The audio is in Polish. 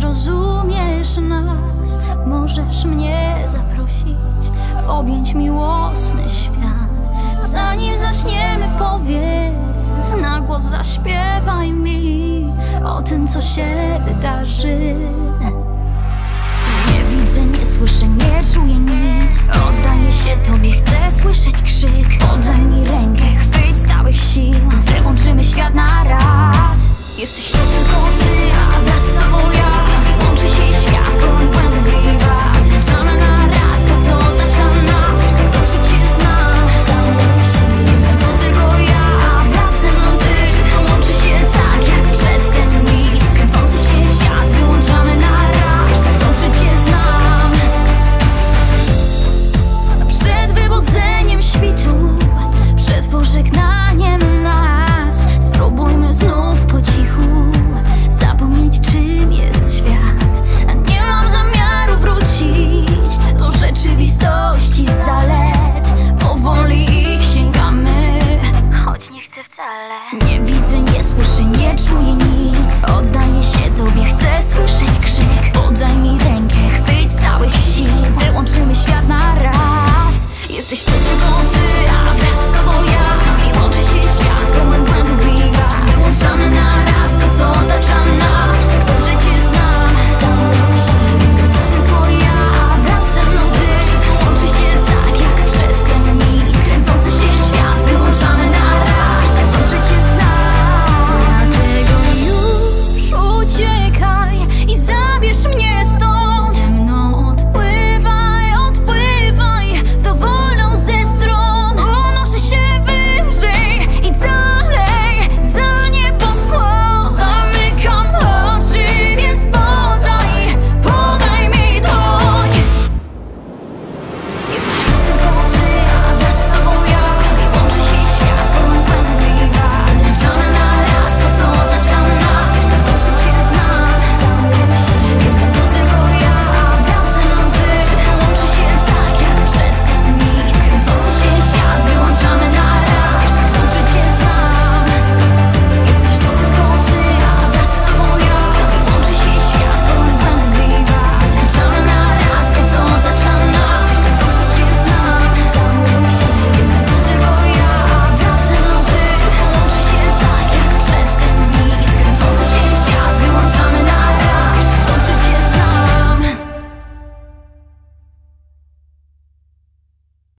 zrozumiesz nas, możesz mnie zaprosić w objęć miłosny świat. Zanim zaśniemy, powiedz, na głos zaśpiewaj mi o tym, co się wydarzy. Nie widzę, nie słyszę, nie czuję nic Oddaję się tobie, chcę słyszeć krzyk Podaj mi rękę, chwyć z całych sił